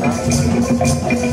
Gracias.